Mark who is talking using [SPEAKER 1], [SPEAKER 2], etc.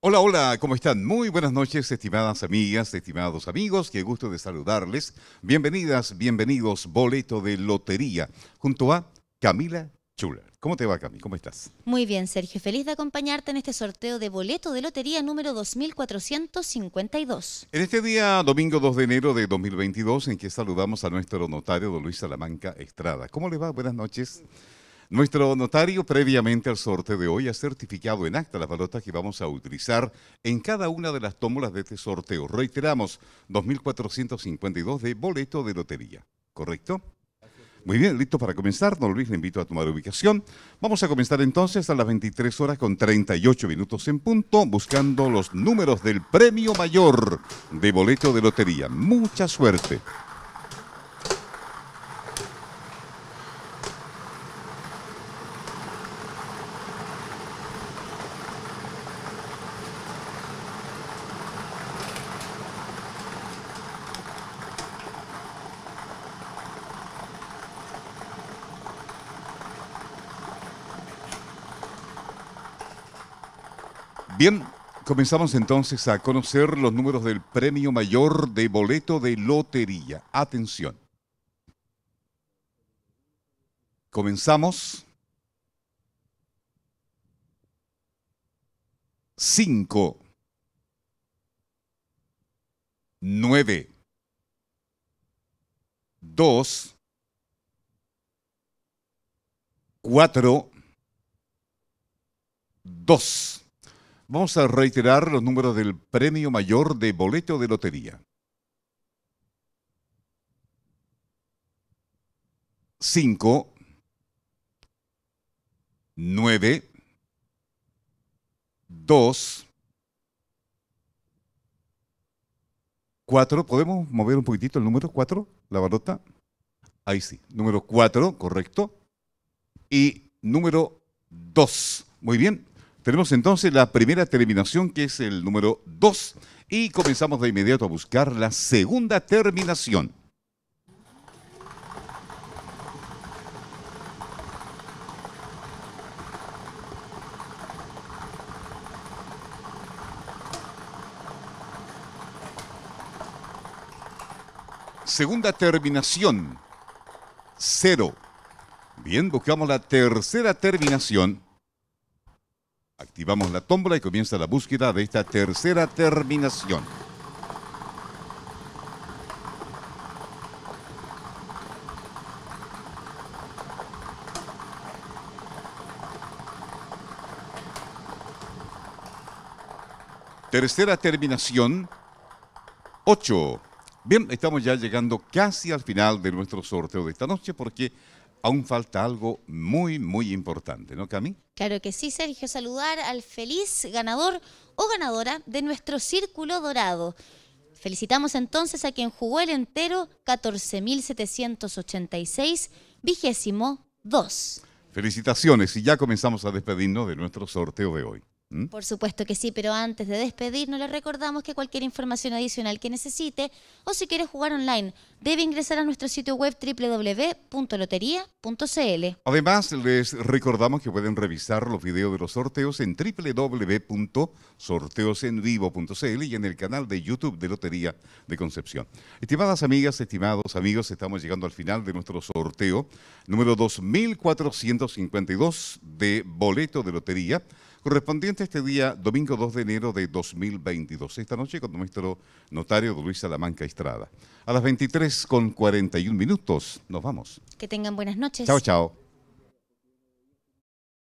[SPEAKER 1] Hola, hola, ¿cómo están? Muy buenas noches, estimadas amigas, estimados amigos, qué gusto de saludarles. Bienvenidas, bienvenidos, boleto de lotería, junto a Camila Chula. ¿Cómo te va, Cami? ¿Cómo estás?
[SPEAKER 2] Muy bien, Sergio. Feliz de acompañarte en este sorteo de boleto de lotería número 2452.
[SPEAKER 1] En este día, domingo 2 de enero de 2022, en que saludamos a nuestro notario, don Luis Salamanca Estrada. ¿Cómo le va? Buenas noches. Nuestro notario, previamente al sorteo de hoy, ha certificado en acta las balotas que vamos a utilizar en cada una de las tómulas de este sorteo. Reiteramos, 2.452 de boleto de lotería. ¿Correcto? Muy bien, listo para comenzar. Don Luis, le invito a tomar ubicación. Vamos a comenzar entonces a las 23 horas con 38 minutos en punto, buscando los números del premio mayor de boleto de lotería. Mucha suerte. Bien, comenzamos entonces a conocer los números del premio mayor de boleto de lotería. Atención. Comenzamos. Cinco. Nueve. Dos. Cuatro. Dos. Vamos a reiterar los números del premio mayor de boleto de lotería. 5, 9, 2, 4. ¿Podemos mover un poquitito el número 4? La balota. Ahí sí. Número 4, correcto. Y número 2. Muy bien. Tenemos entonces la primera terminación que es el número 2 y comenzamos de inmediato a buscar la segunda terminación. Segunda terminación, 0. Bien, buscamos la tercera terminación Activamos la tómbola y comienza la búsqueda de esta tercera terminación. Tercera terminación, 8. Bien, estamos ya llegando casi al final de nuestro sorteo de esta noche porque aún falta algo muy, muy importante, ¿no, Cami?
[SPEAKER 2] Claro que sí, Sergio. Saludar al feliz ganador o ganadora de nuestro Círculo Dorado. Felicitamos entonces a quien jugó el entero 14.786, vigésimo 2.
[SPEAKER 1] Felicitaciones y ya comenzamos a despedirnos de nuestro sorteo de hoy.
[SPEAKER 2] ¿Mm? Por supuesto que sí, pero antes de despedirnos le recordamos que cualquier información adicional que necesite o si quiere jugar online debe ingresar a nuestro sitio web www.lotería.cl.
[SPEAKER 1] Además, les recordamos que pueden revisar los videos de los sorteos en www.sorteosenvivo.cl y en el canal de YouTube de Lotería de Concepción. Estimadas amigas, estimados amigos, estamos llegando al final de nuestro sorteo número 2452 de boleto de lotería correspondiente a este día, domingo 2 de enero de 2022. Esta noche con nuestro notario Luis Salamanca Estrada. A las 23 con 41 minutos nos vamos.
[SPEAKER 2] Que tengan buenas noches.
[SPEAKER 1] Chao, chao.